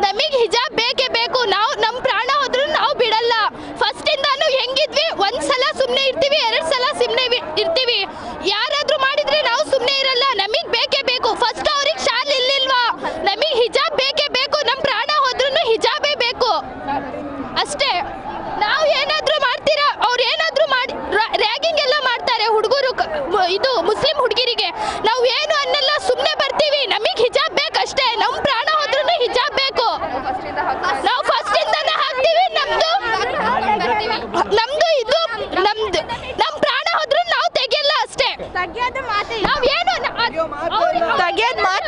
ನಮಗೆ ಹಿಜಾಬ್ ಬೇಕೇ ಬೇಕು. ನಾವು ನಮ್ಮ ಪ್ರಾಣ ಹೋದ್ರೂ ನಾವು ಬಿಡಲ್ಲ. ಫಸ್ಟ್ ಇಂದಾನು ಹೆಂಗಿದ್ವಿ? ಒಂದ್ ಸಲ ಸುಮ್ನೆ ಇರ್ತೀವಿ, ಎರಡ್ ಸಲ ಸುಮ್ಮನೆ ಇರ್ತೀವಿ. ಯಾರಾದ್ರೂ ಮಾಡಿದ್ರೆ ನಾವು ಸುಮ್ಮನೆ ಇರಲ್ಲ. ನಮಗ್ ಬೇಕೇ ಬೇಕು. ಫಸ್ಟ್ ಅವ್ರಿಗೆ ಶಾಲೆ ಇಲ್ಲಿಲ್ವಾ? ನಮಗ್ ಹಿಜಾಬ್ ಬೇಕೇ ಬೇಕು. ನಮ್ಮ ಪ್ರಾಣ ಹೋದ್ರೂ ಹಿಜಾಬೇ ಬೇಕು. ಅಷ್ಟೇ. ನಾವು ಏನಾದ್ರೂ ಮಾಡ್ತೀರಾ? ಅವ್ರು ಏನಾದ್ರೂ ಮಾಡಿ ರ್ಯಾಗಿಂಗ್ ಎಲ್ಲ ಮಾಡ್ತಾರೆ ಹುಡುಗರು ಇದು ಮುಸ್ಲಿಂ ಹುಡುಗಿರಿಗೆ. ನಾವು ಏನು ಅನ್ನಲ್ಲ ಸುಮ್ಮನೆ ಬರ್ತೀವಿ ನಮಗೆ ಹಿಜಾಬ್ ಬೇಕಷ್ಟೇ ನಮ್ಮ ಪ್ರಾಣ ಹೋದ್ರೂ ಹಿಜಾಬ್ ಬೇಕು ನಾವು ಫಸ್ಟ್ ಇಂದಾನೆ ಹಾಕ್ತೀವಿ ನಮ್ದು ನಮ್ದು ಇದು ನಮ್ದು ನಮ್ ಪ್ರಾಣ ಹೋದ್ರೂ ನಾವು ತೆಗಿಯಲ್ಲ ಅಷ್ಟೇ ತೆಗಿಯೋದು ಮಾತೇ ನಾವ್ ಏನು ತೆಗಿಯೋದ್ ಮಾತೇ